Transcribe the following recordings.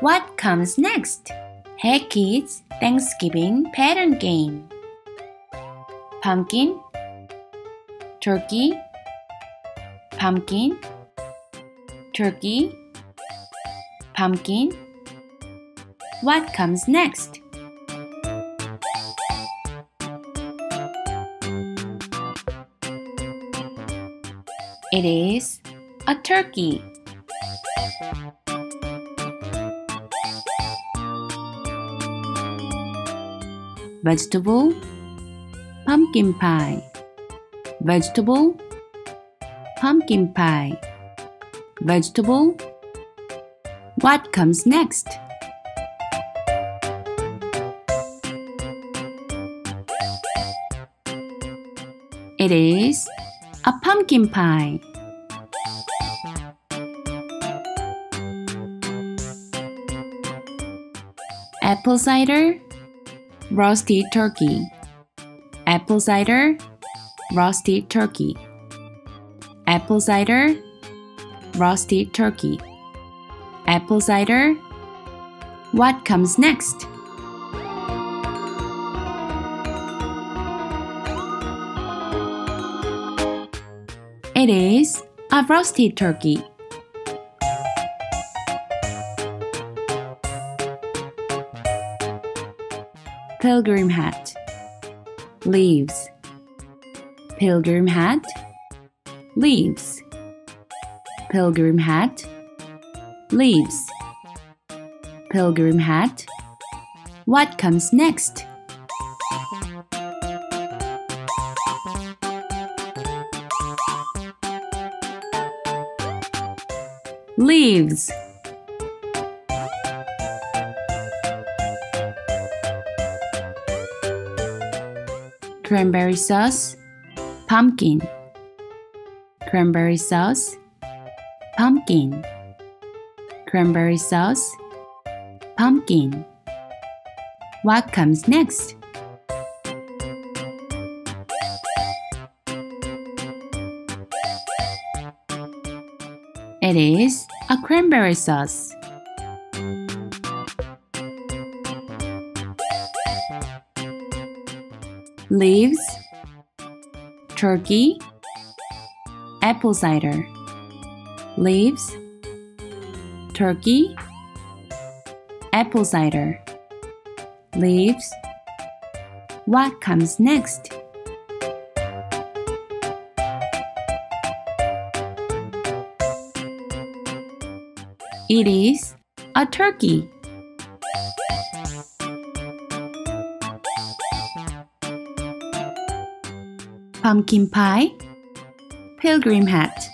What comes next? Hey kids, Thanksgiving pattern game. Pumpkin, turkey, pumpkin, turkey, pumpkin. What comes next? It is a turkey. Vegetable, pumpkin pie. Vegetable, pumpkin pie. Vegetable. What comes next? It is a pumpkin pie. Apple cider, roasted turkey. Apple cider, roasted turkey. Apple cider, roasted turkey. Apple cider. What comes next? It is a roasted turkey. Pilgrim hat. Leaves. Pilgrim hat. Leaves. Pilgrim hat. Leaves. Pilgrim hat. What comes next? Leaves. Cranberry sauce, pumpkin. Cranberry sauce, pumpkin. Cranberry sauce, pumpkin. What comes next? It is a cranberry sauce. Leaves, turkey, apple cider. Leaves, turkey, apple cider. Leaves. What comes next? It is a turkey. Pumpkin pie, pilgrim hat,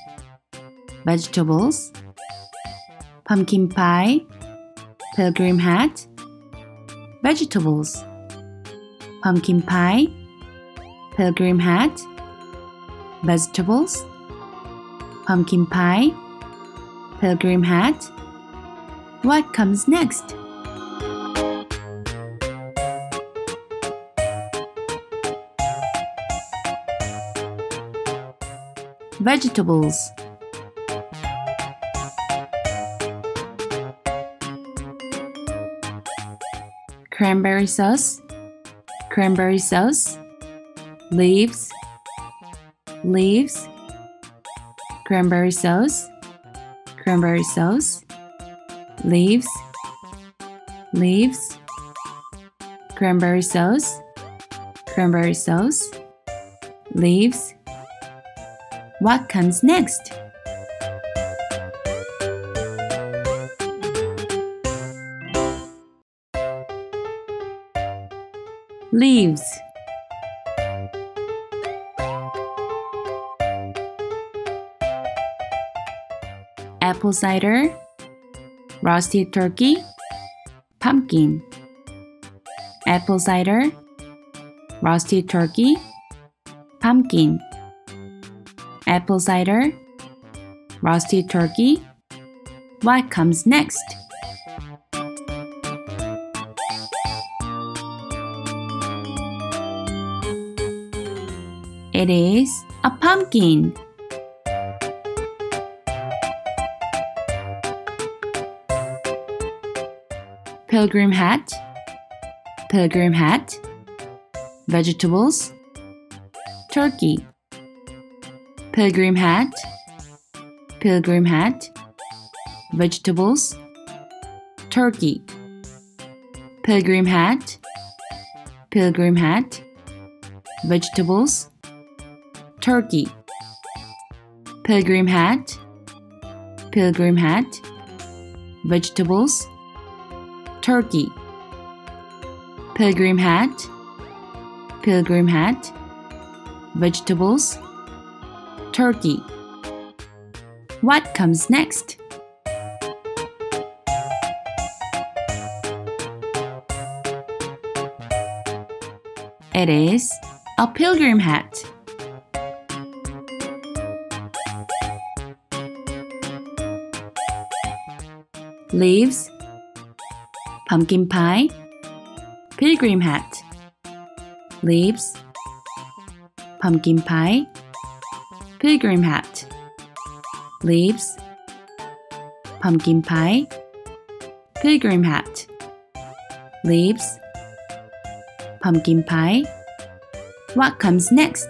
vegetables, pumpkin pie, pilgrim hat, vegetables, pumpkin pie, pilgrim hat, vegetables, pumpkin pie, pilgrim hat. What comes next? Vegetables. Cranberry sauce, cranberry sauce, leaves, leaves, cranberry sauce, cranberry sauce, leaves, leaves, cranberry sauce, cranberry sauce, leaves. What comes next? Leaves. Apple cider, roasted turkey, pumpkin. Apple cider, roasted turkey, pumpkin. Apple cider, roasted turkey. What comes next? It is a pumpkin. pilgrim hat, pilgrim hat, vegetables, turkey, pilgrim hat, pilgrim hat, vegetables, turkey, pilgrim hat, pilgrim hat, vegetables, turkey, pilgrim hat, pilgrim hat, vegetables, turkey, pilgrim hat, pilgrim hat, vegetables, turkey. What comes next? It is a pilgrim hat. Leaves, pumpkin pie, pilgrim hat. Leaves, pumpkin pie, pilgrim hat. Leaves, pumpkin pie, pilgrim hat. Leaves, pumpkin pie. What comes next?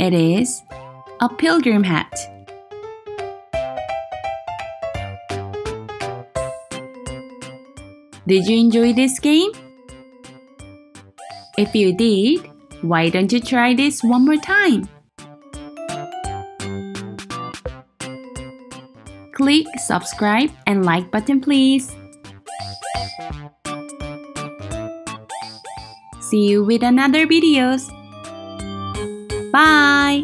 It is a pilgrim hat. Did you enjoy this game? If you did, why don't you try this one more time? Click subscribe and like button please. See you with another videos. Bye!